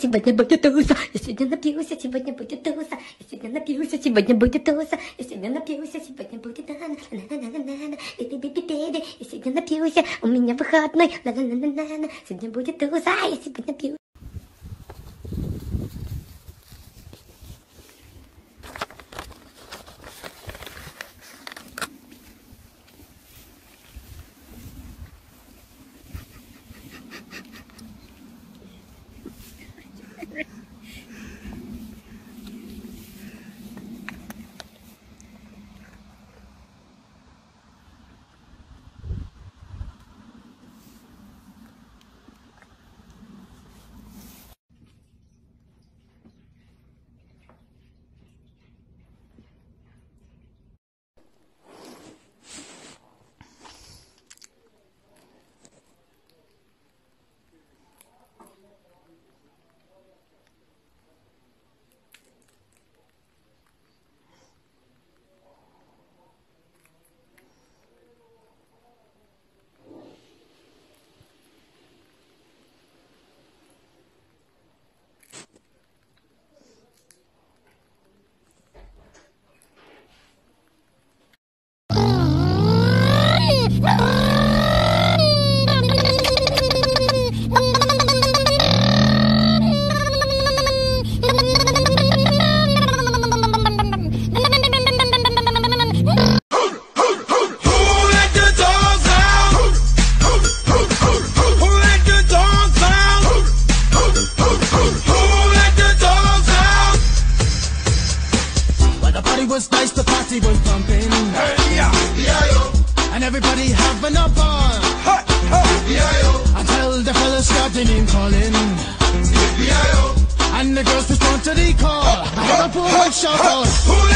сегодня будет туса. Я сегодня напьюся, сегодня будет туса. Я сегодня напьюся, сегодня будет туса. Я сегодня напьюся, сегодня будет на на на на на на. Я сегодня напьюся, у меня выходной. на на на на на Сегодня будет туса, я сегодня напьюся. A ball. ha, ha, yeah, Until the fellas started name calling, and the girls respond to the call. I have a poor shout out.